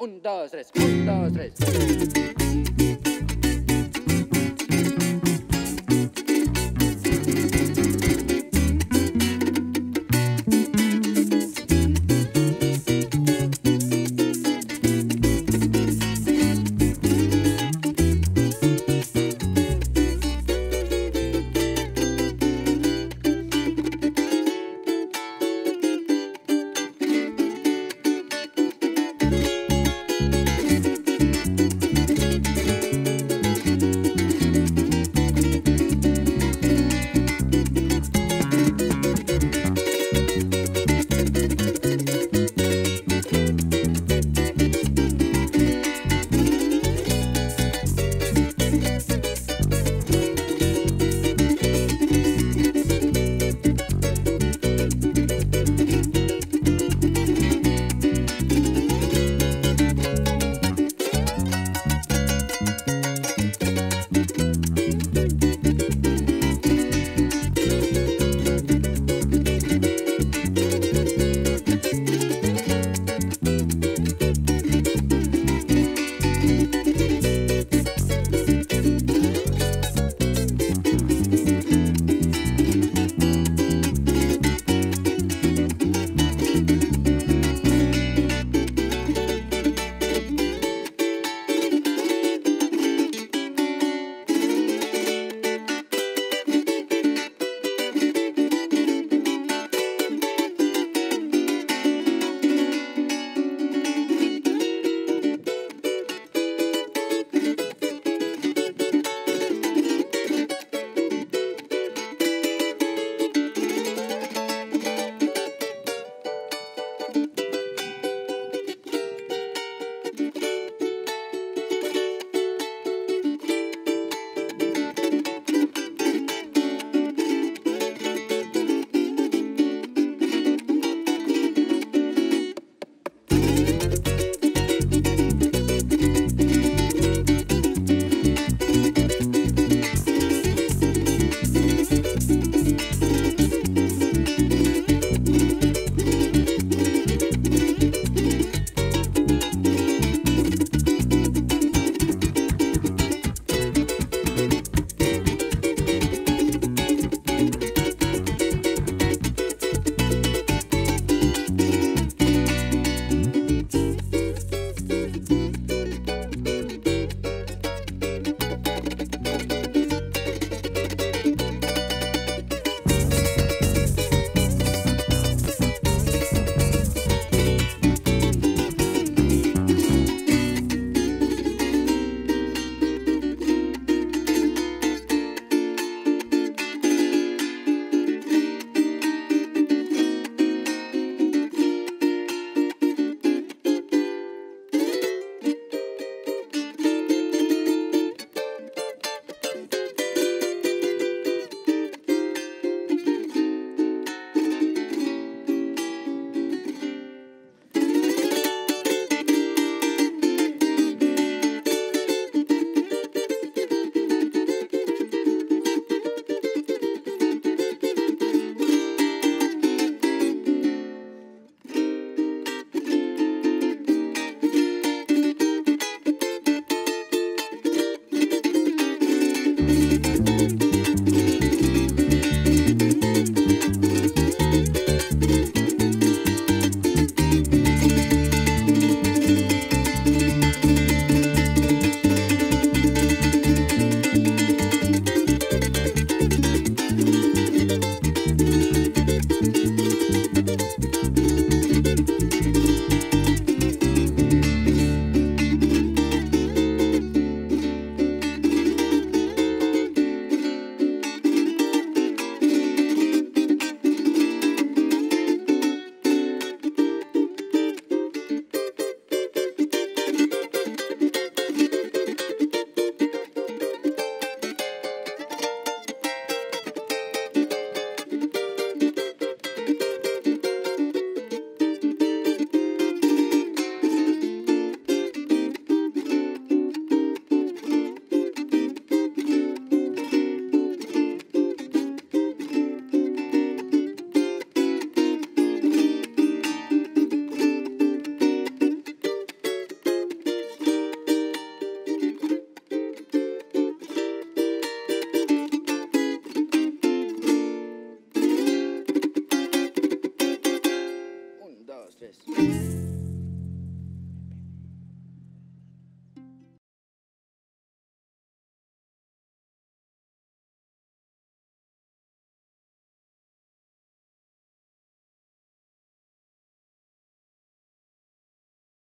Un, dos, tres, un, dos, tres. Tres.